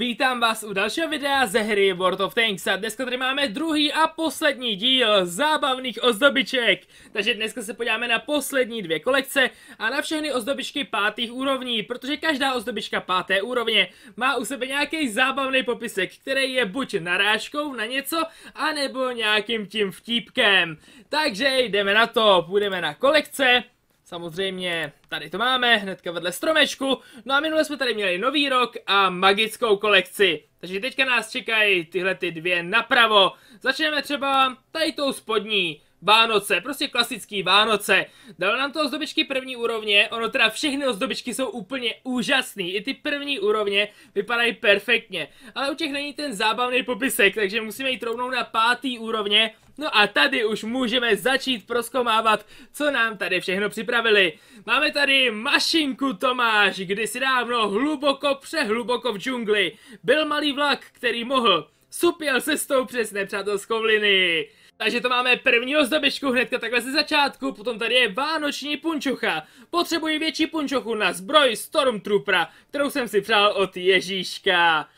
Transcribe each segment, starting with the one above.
Vítám vás u dalšího videa ze hry World of Tanks a dneska tady máme druhý a poslední díl zábavných ozdobiček. Takže dneska se podíváme na poslední dvě kolekce a na všechny ozdobičky pátých úrovní, protože každá ozdobička páté úrovně má u sebe nějaký zábavný popisek, který je buď narážkou na něco, anebo nějakým tím vtípkem. Takže jdeme na to, půjdeme na kolekce. Samozřejmě, tady to máme, hnedka vedle stromečku. No a minule jsme tady měli nový rok a magickou kolekci. Takže teďka nás čekají tyhle ty dvě napravo. Začneme třeba tady tou spodní. Vánoce, prostě klasický Vánoce. Dalo nám to ozdobičky první úrovně, ono teda všechny ozdobičky jsou úplně úžasný, i ty první úrovně vypadají perfektně. Ale u těch není ten zábavný popisek, takže musíme jít rovnou na pátý úrovně. No a tady už můžeme začít proskomávat, co nám tady všechno připravili. Máme tady mašinku Tomáš, kdysi dávno hluboko přehluboko v džungli. Byl malý vlak, který mohl. Supěl cestou přes nepřátelskou linii. Takže to máme první ozdobičku hnedka takhle ze začátku, potom tady je vánoční punčucha. Potřebuji větší punčuchu na zbroj Stormtroopera, kterou jsem si přál od Ježíška.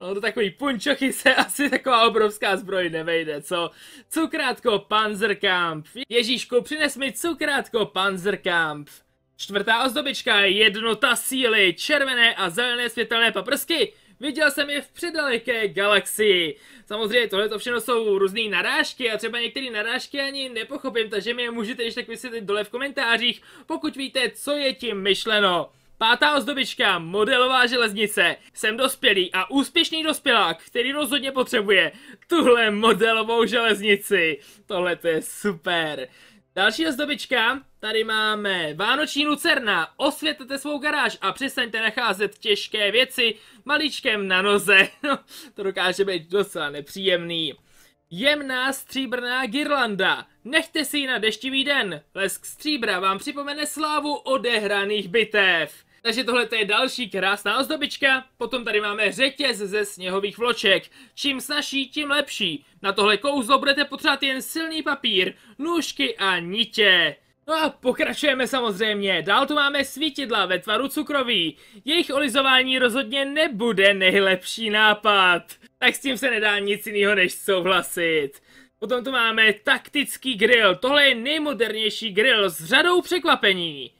No to takový punčochy se asi taková obrovská zbroj nevejde, co? Cukrátko Panzerkamp. Ježíšku, přines mi cukrátko Panzerkamp. Čtvrtá ozdobička, jednota síly, červené a zelené světelné paprsky. Viděl jsem je v předaleké galaxii. Samozřejmě tohle to všechno jsou různé narážky a třeba některé narážky ani nepochopím, takže mi je můžete ještě tak vysvětlit dole v komentářích, pokud víte, co je tím myšleno. Pátá ozdobička, modelová železnice. Jsem dospělý a úspěšný dospělák, který rozhodně potřebuje tuhle modelovou železnici. Tohle to je super. Další ozdobička, tady máme Vánoční lucerna, osvětlete svou garáž a přestaňte nacházet těžké věci maličkem na noze. No, to dokáže být docela nepříjemný. Jemná stříbrná girlanda. Nechte si ji na deštivý den. Lesk stříbra vám připomene slávu odehraných bitev. Takže tohle je další krásná ozdobička. Potom tady máme řetěz ze sněhových vloček. Čím snažší, tím lepší. Na tohle kouzlo budete potřebovat jen silný papír, nůžky a nitě. No a pokračujeme samozřejmě. Dál tu máme svítidla ve tvaru cukroví. Jejich olizování rozhodně nebude nejlepší nápad. Tak s tím se nedá nic jiného než souhlasit. Potom tu máme taktický grill. Tohle je nejmodernější grill s řadou překvapení.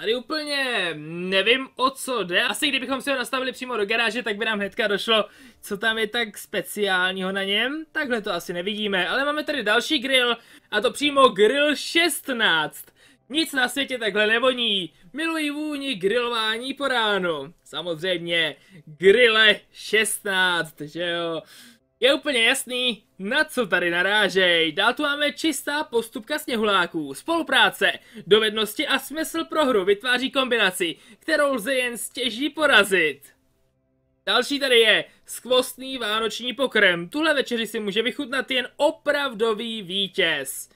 Tady úplně nevím o co jde. Asi kdybychom si ho nastavili přímo do garáže, tak by nám hnedka došlo, co tam je tak speciálního na něm. Takhle to asi nevidíme, ale máme tady další grill a to přímo grill 16. Nic na světě takhle nevoní. Miluji vůni grilování po ránu. Samozřejmě grille 16, že jo. Je úplně jasný, na co tady narážej. Dál tu máme čistá postupka sněhuláků. Spolupráce, dovednosti a smysl pro hru vytváří kombinaci, kterou lze jen stěží porazit. Další tady je skvostný vánoční pokrm. Tuhle večeři si může vychutnat jen opravdový vítěz.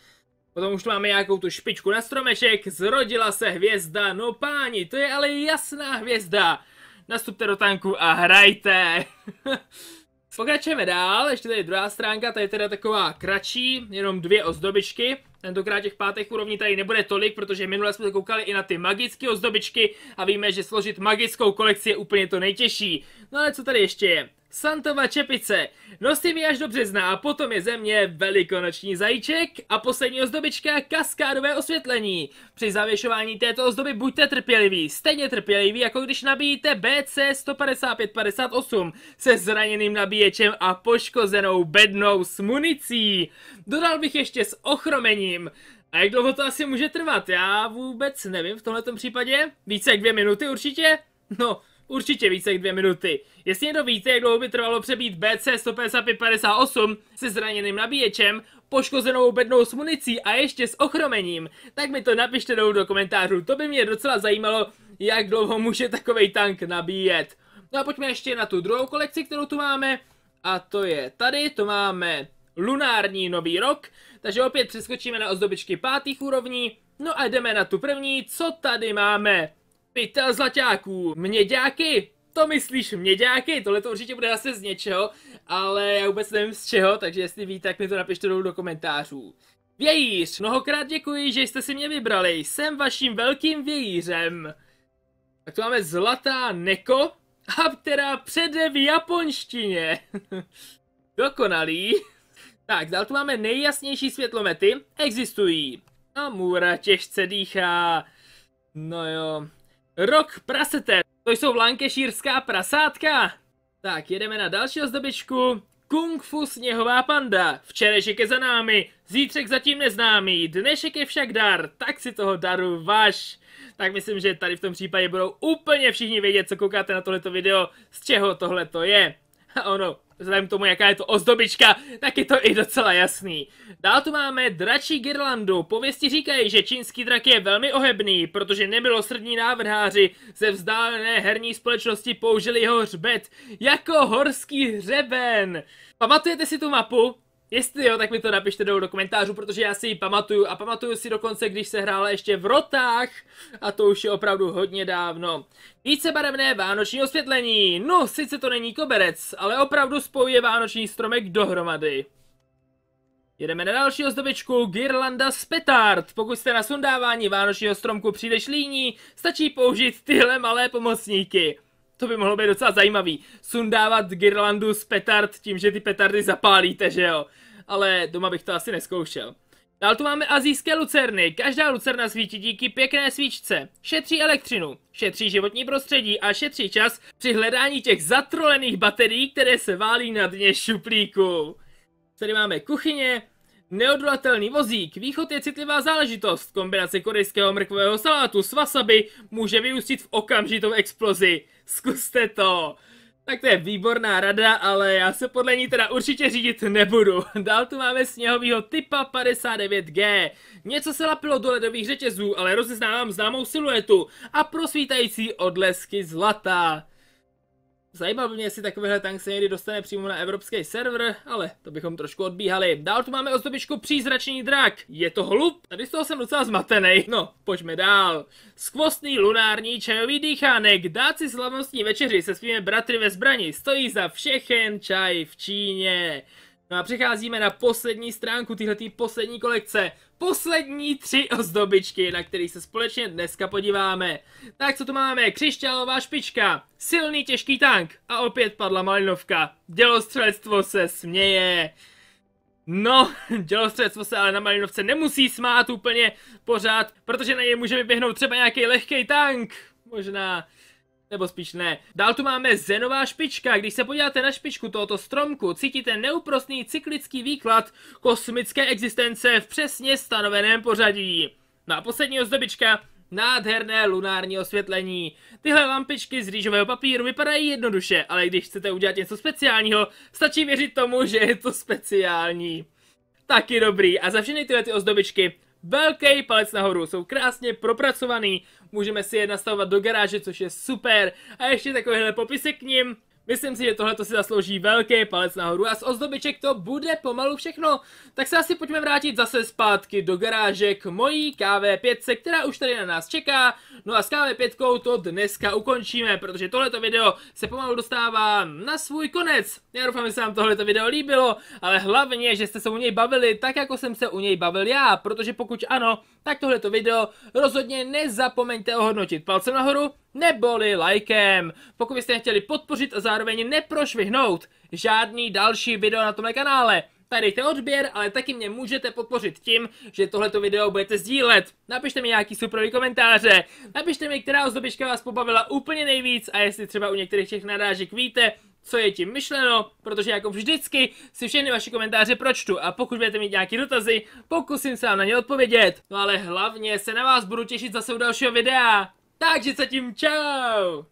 Potom už tu máme nějakou tu špičku na stromeček, zrodila se hvězda, no páni, to je ale jasná hvězda. Nastupte do tanku a hrajte. Pokračujeme dál, ještě tady druhá stránka, tady je teda taková kratší, jenom dvě ozdobičky. Tentokrát těch pátých úrovní tady nebude tolik, protože minule jsme koukali i na ty magické ozdobičky a víme, že složit magickou kolekci je úplně to nejtěžší. No ale co tady ještě je? Santova čepice. Nosím ji až do března a potom je země velikonoční zajíček a poslední ozdobička kaskádové osvětlení. Při zavěšování této ozdoby buďte trpěliví, stejně trpěliví jako když nabíjíte BC 15558 se zraněným nabíječem a poškozenou bednou s municí. Dodal bych ještě s ochromením. A jak dlouho to asi může trvat? Já vůbec nevím v tomto případě. Více jak dvě minuty určitě? No, Určitě více jak dvě minuty. Jestli někdo víte, jak dlouho by trvalo přebít BC 15558 se zraněným nabíječem, poškozenou bednou s municí a ještě s ochromením, tak mi to napište dolů do komentářů. To by mě docela zajímalo, jak dlouho může takovej tank nabíjet. No a pojďme ještě na tu druhou kolekci, kterou tu máme. A to je tady, to máme lunární nový rok. Takže opět přeskočíme na ozdobičky pátých úrovní. No a jdeme na tu první, co tady máme. Pytel zlaťáků, měďáky, to myslíš měďáky? Tohle to určitě bude zase z něčeho, ale já vůbec nevím z čeho, takže jestli víte, tak mi to napište dolů do komentářů. Vějíř, mnohokrát děkuji, že jste si mě vybrali, jsem vaším velkým vějířem. Tak tu máme zlatá Neko, a která přede v japonštině. Dokonalý. Tak, dál tu máme nejjasnější světlomety. Existují. Amura těžce dýchá. No jo. Rok prasete. To jsou lankešírská prasátka. Tak, jedeme na další ozdobičku. Kung Fu sněhová panda. Včerejšek je za námi, zítřek zatím neznámý, dnešek je však dar, tak si toho daru vaš. Tak myslím, že tady v tom případě budou úplně všichni vědět, co koukáte na tohleto video, z čeho tohleto je. A ono, vzhledem k tomu, jaká je to ozdobička, tak je to i docela jasný. Dál tu máme dračí girlandu. Pověsti říkají, že čínský drak je velmi ohebný, protože nemilosrdní návrháři ze vzdálené herní společnosti použili jeho hřbet jako horský hřeben. Pamatujete si tu mapu? Jestli jo, tak mi to napište do komentářů, protože já si ji pamatuju a pamatuju si dokonce, když se hrála ještě v rotách a to už je opravdu hodně dávno. Více barevné vánoční osvětlení. No, sice to není koberec, ale opravdu spojuje vánoční stromek dohromady. Jedeme na další ozdobičku, Girlanda z petard. Pokud jste na sundávání vánočního stromku příliš líní, stačí použít tyhle malé pomocníky. To by mohlo být docela zajímavý. Sundávat girlandu z petard tím, že ty petardy zapálíte, že jo? Ale doma bych to asi neskoušel. Dál tu máme azijské lucerny. Každá lucerna svítí díky pěkné svíčce. Šetří elektřinu, šetří životní prostředí a šetří čas při hledání těch zatrolených baterií, které se válí na dně šuplíku. Tady máme kuchyně, Neodolatelný vozík, východ je citlivá záležitost. Kombinace korejského mrkvového salátu s wasabi může vyústit v okamžitou explozi. Zkuste to! Tak to je výborná rada, ale já se podle ní teda určitě řídit nebudu. Dál tu máme sněhovýho typa 59G. Něco se lapilo do ledových řetězů, ale rozeznávám známou siluetu a prosvítající odlesky zlata. Zajímal by mě, jestli takovýhle tank se někdy dostane přímo na evropský server, ale to bychom trošku odbíhali. Dál tu máme ozdobičku přízračný drak. Je to holub? Tady z toho jsem docela zmatený. No, pojďme dál. Skvostný lunární čajový dýchánek. Dát si slavnostní večeři se svými bratry ve zbrani. Stojí za všechen čaj v Číně. No a přecházíme na poslední stránku téhletý poslední kolekce. Poslední tři ozdobičky, na který se společně dneska podíváme. Tak co tu máme? Křišťálová špička, silný těžký tank a opět padla malinovka. Dělostřelectvo se směje. No, dělostřelectvo se ale na malinovce nemusí smát úplně pořád, protože na něj může vyběhnout třeba nějaký lehký tank. Možná nebo spíš ne. Dál tu máme zenová špička. Když se podíváte na špičku tohoto stromku, cítíte neúprostný cyklický výklad kosmické existence v přesně stanoveném pořadí. No a poslední ozdobička, Nádherné lunární osvětlení. Tyhle lampičky z rýžového papíru vypadají jednoduše, ale když chcete udělat něco speciálního, stačí věřit tomu, že je to speciální. Taky dobrý. A za všechny tyhle ty ozdobičky velký palec nahoru, jsou krásně propracovaný, můžeme si je nastavovat do garáže, což je super. A ještě takovýhle popisek k ním, Myslím si, že tohle si zaslouží velký palec nahoru a z ozdobiček to bude pomalu všechno. Tak se asi pojďme vrátit zase zpátky do garáže k mojí KV5, která už tady na nás čeká. No a s KV5 to dneska ukončíme, protože tohleto video se pomalu dostává na svůj konec. Já doufám, že se vám tohleto video líbilo, ale hlavně, že jste se u něj bavili tak, jako jsem se u něj bavil já, protože pokud ano, tak tohleto video rozhodně nezapomeňte ohodnotit palcem nahoru neboli lajkem. Pokud byste chtěli podpořit a zároveň neprošvihnout žádný další video na tomhle kanále, tak dejte odběr, ale taky mě můžete podpořit tím, že tohleto video budete sdílet. Napište mi nějaký super komentáře, napište mi, která ozdobička vás pobavila úplně nejvíc a jestli třeba u některých těch narážek víte, co je tím myšleno, protože jako vždycky si všechny vaše komentáře pročtu a pokud budete mít nějaké dotazy, pokusím se vám na ně odpovědět. No ale hlavně se na vás budu těšit zase u dalšího videa. Takže zatím čau!